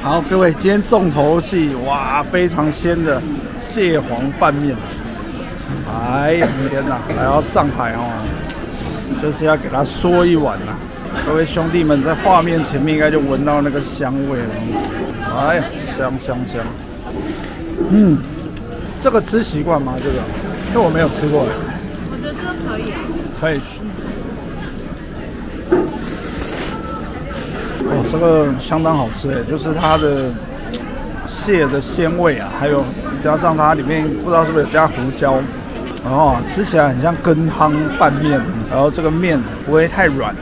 好，各位，今天重头戏，哇，非常鲜的蟹黄拌面。哎呀，天哪，来到上海哦，就是要给它说一碗呐。各位兄弟们，在画面前面应该就闻到那个香味了。哎呀，香香香。嗯，这个吃习惯吗？这个，这我没有吃过。我觉得这个可以啊。可以。哦，这个相当好吃哎，就是它的蟹的鲜味啊，还有加上它里面不知道是不是有加胡椒，然后吃起来很像羹汤拌面，然后这个面不会太软，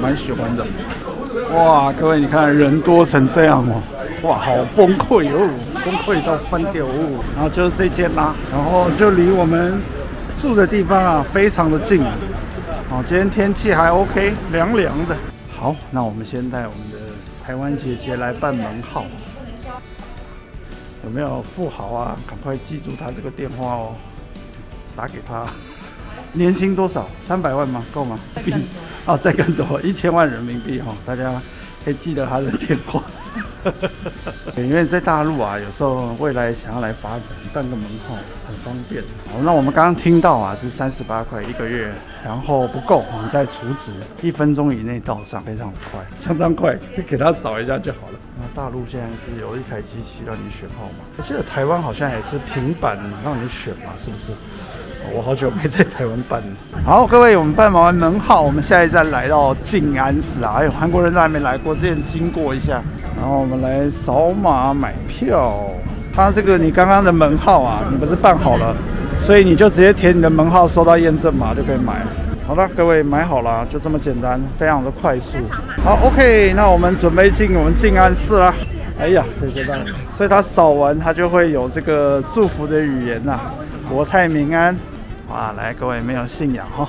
蛮喜欢的。哇，各位你看人多成这样哦，哇，好崩溃哦，崩溃到翻掉哦。然后就是这间啦，然后就离我们住的地方啊非常的近。哦，今天天气还 OK，凉凉的。好，那我们先带我们的台湾姐姐来办门号。有没有富豪啊？赶快记住他这个电话哦，打给他。年薪多少？三百万吗？够吗？哦，再更多，一千万人民币哈！大家可以记得他的电话。因为在大陆啊，有时候未来想要来发展，办个门号很方便。好，那我们刚刚听到啊，是三十八块一个月，然后不够，我们再储值，一分钟以内到账，非常快，相当快，给他扫一下就好了。那大陆现在是有一台机器让你选号码，我记得台湾好像也是平板让你选嘛，是不是？我好久没在台湾办了。好，各位，我们办完门号，我们下一站来到静安寺啊！哎呦，韩国人都还没来过，之前经过一下。然后我们来扫码买票。他这个你刚刚的门号啊，你不是办好了，所以你就直接填你的门号，收到验证码就可以买了。好了，各位买好了，就这么简单，非常的快速。好，OK，那我们准备进我们静安寺啦。哎呀，谢谢大家。所以他扫完，他就会有这个祝福的语言呐，国泰民安。哇，来，各位没有信仰哈，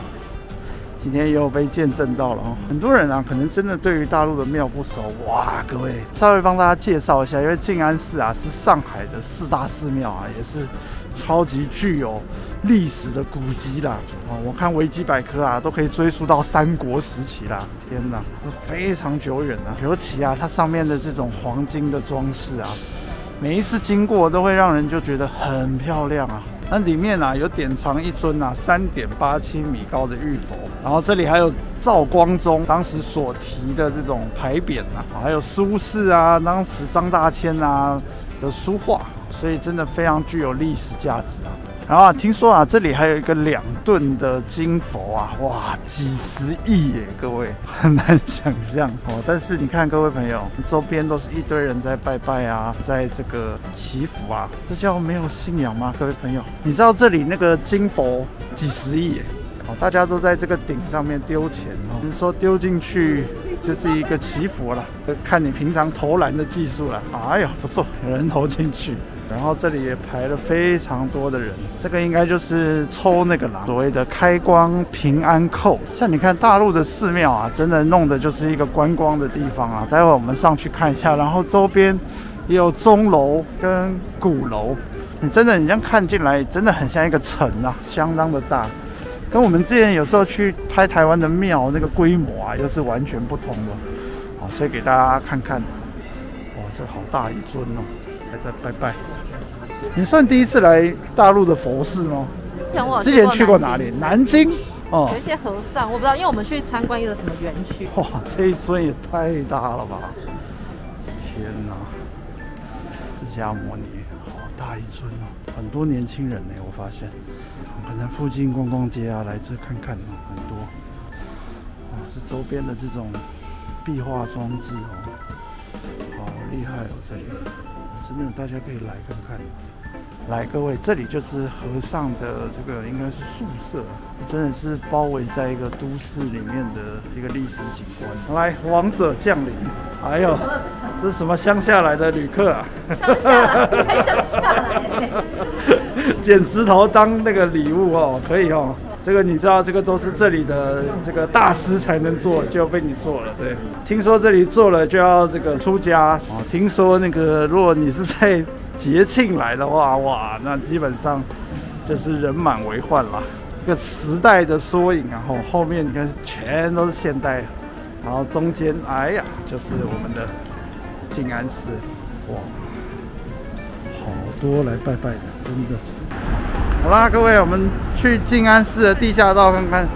今天又被见证到了哦。很多人啊，可能真的对于大陆的庙不熟。哇，各位稍微帮大家介绍一下，因为静安寺啊是上海的四大寺庙啊，也是超级具有历史的古迹啦。哦，我看维基百科啊，都可以追溯到三国时期啦。天哪，非常久远啊。尤其啊，它上面的这种黄金的装饰啊，每一次经过都会让人就觉得很漂亮啊。那里面啊有典藏一尊啊三点八七米高的玉佛，然后这里还有赵光宗当时所提的这种牌匾啊，还有苏轼啊，当时张大千啊的书画，所以真的非常具有历史价值啊。然后，听说啊，这里还有一个两吨的金佛啊，哇，几十亿耶，各位很难想象哦。但是你看，各位朋友，周边都是一堆人在拜拜啊，在这个祈福啊，这叫没有信仰吗？各位朋友，你知道这里那个金佛几十亿耶，哦，大家都在这个顶上面丢钱哦，就是说丢进去就是一个祈福了，看你平常投篮的技术了。哎呀，不错，有人投进去。然后这里也排了非常多的人，这个应该就是抽那个啦，所谓的开光平安扣。像你看大陆的寺庙啊，真的弄的就是一个观光的地方啊。待会我们上去看一下，然后周边也有钟楼跟鼓楼，你真的你这样看进来，真的很像一个城啊，相当的大，跟我们之前有时候去拍台湾的庙那个规模啊，又是完全不同的。好，所以给大家看看，哇，这好大一尊哦，在拜拜。你算第一次来大陆的佛寺吗？之前去过哪里？南京。哦，有一些和尚，我不知道，因为我们去参观一个什么园区。哇，这一尊也太大了吧！天哪，释迦摩尼，好大一尊哦！很多年轻人呢，我发现，可能附近逛逛街啊，来这看看哦，很多。哇，是周边的这种壁画装置哦，好厉害哦，这里。真的，大家可以来看看。来，各位，这里就是和尚的这个应该是宿舍，真的是包围在一个都市里面的一个历史景观。来，王者降临！哎呦，这是什么乡下来的旅客啊？乡下来，乡下来，捡石头当那个礼物哦，可以哦。这个你知道，这个都是这里的这个大师才能做，就被你做了。对，听说这里做了就要这个出家哦。听说那个如果你是在节庆来的话，哇，那基本上就是人满为患了。一个时代的缩影，然后后面你看全都是现代，然后中间，哎呀，就是我们的静安寺，哇，好多来拜拜的，真的是。好啦，各位，我们去静安寺的地下道看看，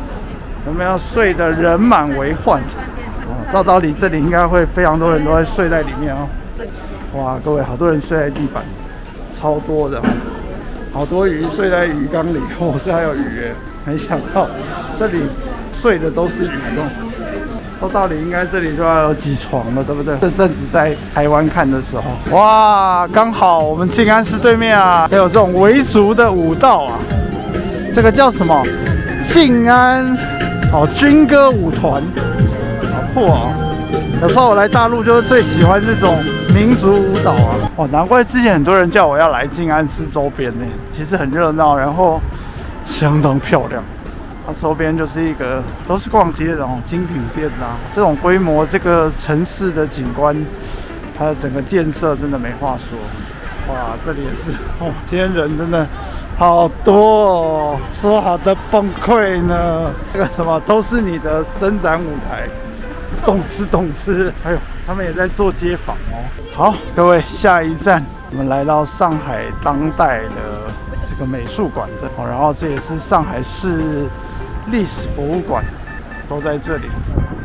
我们要睡得人满为患。哦，照道理这里应该会非常多人都在睡在里面哦。哇，各位，好多人睡在地板，超多的，好多鱼睡在鱼缸里。哦，这还有鱼耶，没想到这里睡的都是鱼哦。说道理应该这里就要有几床了，对不对？这阵子在台湾看的时候，哇，刚好我们静安寺对面啊，还有这种维族的舞蹈啊，这个叫什么？静安哦军歌舞团，好酷哦！有时候我来大陆就是最喜欢这种民族舞蹈啊，哦，难怪之前很多人叫我要来静安寺周边呢，其实很热闹，然后相当漂亮。它周边就是一个都是逛街的哦，精品店呐，这种规模，这个城市的景观，它的整个建设真的没话说。哇，这里也是哦，今天人真的好多哦，说好的崩溃呢？这个什么都是你的伸展舞台，动吃动吃，还有他们也在做街访哦。好，各位，下一站我们来到上海当代的这个美术馆这哦，然后这也是上海市。历史博物馆都在这里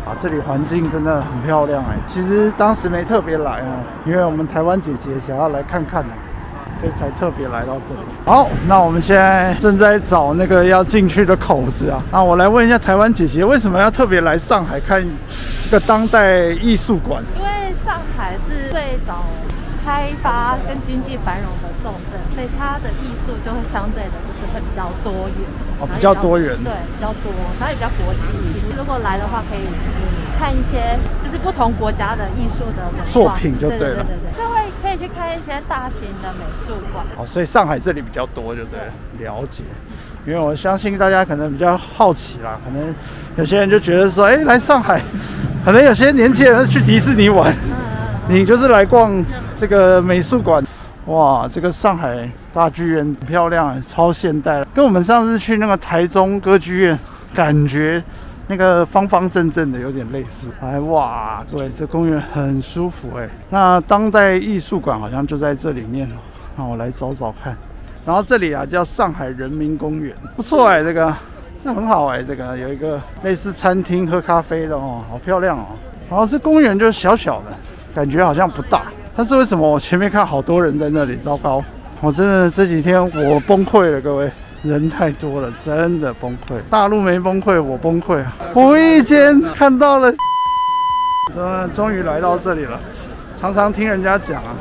啊！这里环境真的很漂亮哎。其实当时没特别来啊，因为我们台湾姐姐想要来看看呢，所以才特别来到这里。好，那我们现在正在找那个要进去的口子啊。那我来问一下台湾姐姐，为什么要特别来上海看一个当代艺术馆？因为上海是最早开发跟经济繁荣的重镇，所以它的艺术就会相对的就是会比较多元。哦比较多元，对，比较多，然后也比较国际。如果来的话，可以看一些就是不同国家的艺术的作品，就对了。对对对，就会可以去看一些大型的美术馆。哦，所以上海这里比较多，就对。了解，因为我相信大家可能比较好奇啦，可能有些人就觉得说，哎，来上海，可能有些年轻人去迪士尼玩，你就是来逛这个美术馆。哇，这个上海大剧院很漂亮，超现代，跟我们上次去那个台中歌剧院感觉那个方方正正的有点类似。哎，哇，对，这公园很舒服哎。那当代艺术馆好像就在这里面哦，那我来找找看。然后这里啊叫上海人民公园，不错哎，这个这很好哎，这个有一个类似餐厅喝咖啡的哦，好漂亮哦。然后这公园就小小的，感觉好像不大。但是为什么我前面看好多人在那里？糟糕！我真的这几天我崩溃了，各位，人太多了，真的崩溃。大陆没崩溃，我崩溃啊！无意间看到了，嗯，终于来到这里了。常常听人家讲啊。